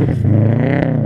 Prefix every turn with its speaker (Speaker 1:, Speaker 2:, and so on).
Speaker 1: Mm-hmm.